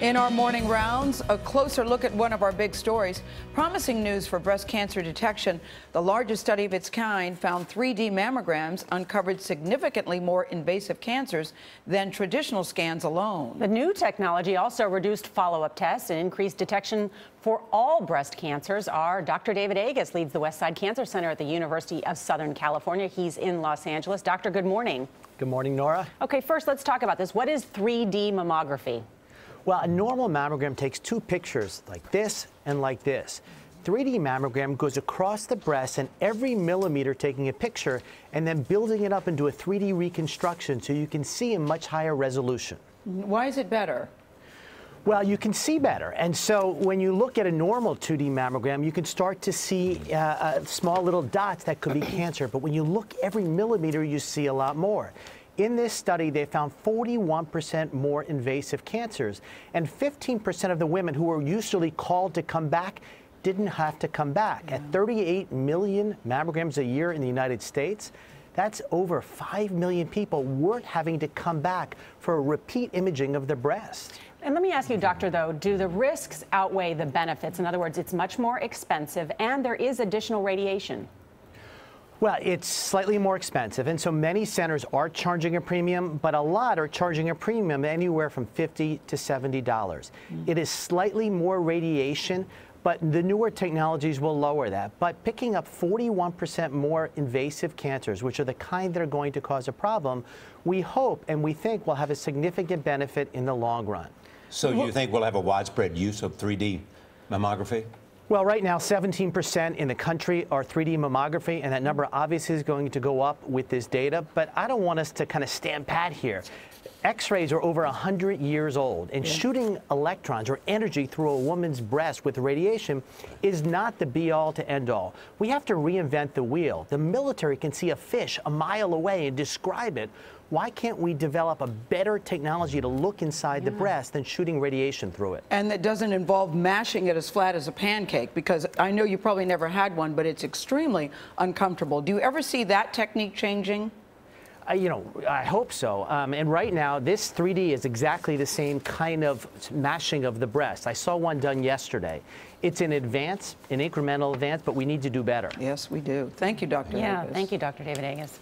In our morning rounds, a closer look at one of our big stories. Promising news for breast cancer detection. The largest study of its kind found 3D mammograms uncovered significantly more invasive cancers than traditional scans alone. The new technology also reduced follow up tests and increased detection for all breast cancers. Our Dr. David Agus leads the Westside Cancer Center at the University of Southern California. He's in Los Angeles. Doctor, good morning. Good morning, Nora. Okay, first let's talk about this. What is 3D mammography? Well, a normal mammogram takes two pictures like this and like this. 3D mammogram goes across the breast and every millimeter taking a picture and then building it up into a 3D reconstruction so you can see in much higher resolution. Why is it better? Well, you can see better. And so when you look at a normal 2D mammogram, you can start to see uh, uh, small little dots that could be cancer. But when you look every millimeter, you see a lot more. In this study, they found 41% more invasive cancers, and 15% of the women who were usually called to come back didn't have to come back. Yeah. At 38 million mammograms a year in the United States, that's over 5 million people weren't having to come back for a repeat imaging of the breast. And let me ask you, doctor, though, do the risks outweigh the benefits? In other words, it's much more expensive and there is additional radiation. Well, it's slightly more expensive, and so many centers are charging a premium, but a lot are charging a premium anywhere from 50 to $70. Mm. It is slightly more radiation, but the newer technologies will lower that. But picking up 41% more invasive cancers, which are the kind that are going to cause a problem, we hope and we think will have a significant benefit in the long run. So you think we'll have a widespread use of 3D mammography? Well, right now, 17% in the country are 3D mammography, and that number obviously is going to go up with this data. But I don't want us to kind of stand pat here. X-rays are over 100 years old, and yeah. shooting electrons or energy through a woman's breast with radiation is not the be-all to end-all. We have to reinvent the wheel. The military can see a fish a mile away and describe it why can't we develop a better technology to look inside yeah. the breast than shooting radiation through it? And that doesn't involve mashing it as flat as a pancake, because I know you probably never had one, but it's extremely uncomfortable. Do you ever see that technique changing? You know, I hope so. Um, and right now, this 3D is exactly the same kind of mashing of the breast. I saw one done yesterday. It's an advance, an incremental advance, but we need to do better. Yes, we do. Thank you, Dr. Yeah, thank you, Dr. David Agus.